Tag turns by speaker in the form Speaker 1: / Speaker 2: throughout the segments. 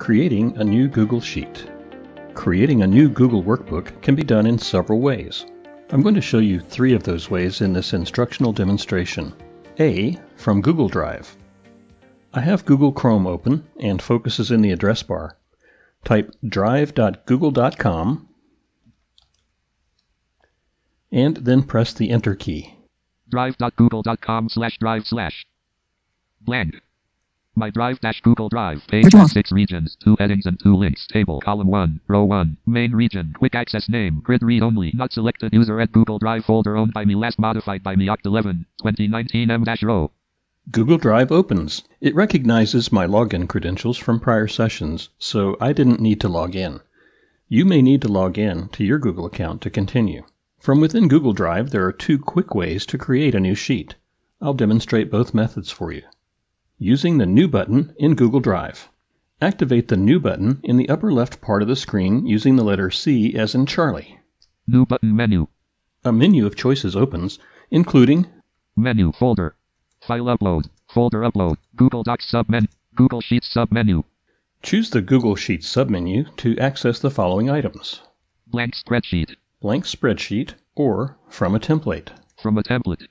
Speaker 1: Creating a new Google Sheet. Creating a new Google Workbook can be done in several ways. I'm going to show you three of those ways in this instructional demonstration. A. From Google Drive. I have Google Chrome open and Focus is in the address bar. Type drive.google.com and then press the Enter key.
Speaker 2: drive.google.com slash drive slash blank. My drive dash Google Drive page
Speaker 3: Which
Speaker 2: has six regions, two headings and two links. Table column one, row one, main region, quick access name, grid read only, not selected user at Google Drive folder owned by me last modified by me Oct 11, 2019 M dash row.
Speaker 1: Google Drive opens. It recognizes my login credentials from prior sessions, so I didn't need to log in. You may need to log in to your Google account to continue. From within Google Drive, there are two quick ways to create a new sheet. I'll demonstrate both methods for you. Using the New button in Google Drive. Activate the New button in the upper left part of the screen using the letter C as in Charlie.
Speaker 2: New button menu,
Speaker 1: A menu of choices opens, including
Speaker 2: menu folder, file upload, folder upload, Google Docs submenu, Google Sheets submenu,
Speaker 1: Choose the Google Sheets submenu to access the following items.
Speaker 2: blank spreadsheet,
Speaker 1: blank spreadsheet, or from a template.
Speaker 2: from a template,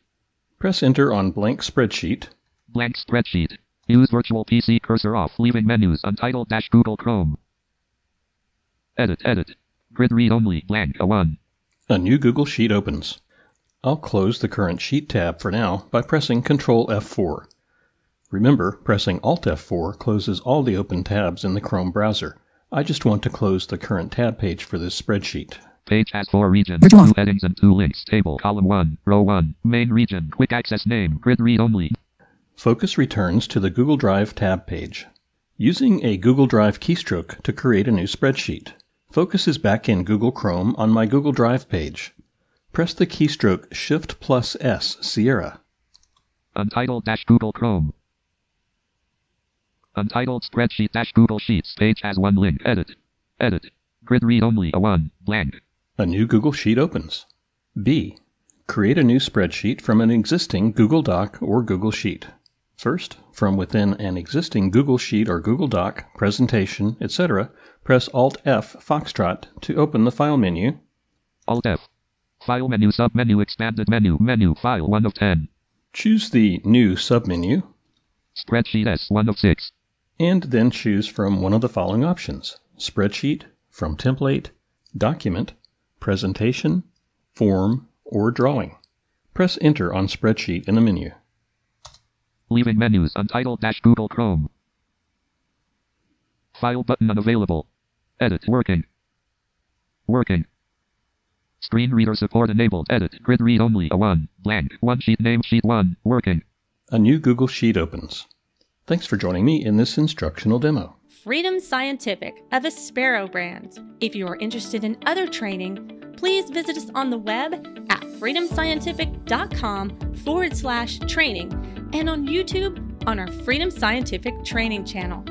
Speaker 1: Press Enter on blank spreadsheet.
Speaker 2: Blank spreadsheet. Use virtual PC cursor off, leaving menus untitled dash Google Chrome. Edit, edit. Grid read only, blank, a one.
Speaker 1: A new Google Sheet opens. I'll close the current Sheet tab for now by pressing Ctrl F4. Remember, pressing Alt F4 closes all the open tabs in the Chrome browser. I just want to close the current tab page for this spreadsheet.
Speaker 2: Page has four regions,
Speaker 3: Which
Speaker 2: two headings and two links. Table, column one, row one, main region, quick access name, grid read only.
Speaker 1: Focus returns to the Google Drive tab page. Using a Google Drive keystroke to create a new spreadsheet. Focus is back in Google Chrome on my Google Drive page. Press the keystroke Shift plus S Sierra.
Speaker 2: Untitled dash Google Chrome. Untitled spreadsheet dash Google Sheets. Page has one link. Edit. Edit. Grid read only, a one, blank.
Speaker 1: A new Google Sheet opens. B. Create a new spreadsheet from an existing Google Doc or Google Sheet. First, from within an existing Google Sheet or Google Doc, presentation, etc., press Alt F Foxtrot to open the File menu.
Speaker 2: Alt F. File menu, submenu, expanded menu, menu, file 1 of 10.
Speaker 1: Choose the New submenu,
Speaker 2: Spreadsheet S 1 of 6.
Speaker 1: and then choose from one of the following options Spreadsheet, From Template, Document, Presentation, Form, or Drawing. Press Enter on Spreadsheet in the menu.
Speaker 2: Leaving menus untitled dash Google Chrome. File button unavailable. Edit working. Working. Screen reader support enabled. Edit grid read only a 1 blank. One sheet name sheet 1 working.
Speaker 1: A new Google Sheet opens. Thanks for joining me in this instructional demo.
Speaker 4: Freedom Scientific a Vispero brand. If you are interested in other training, please visit us on the web at freedomscientific.com forward slash training and on YouTube on our Freedom Scientific training channel.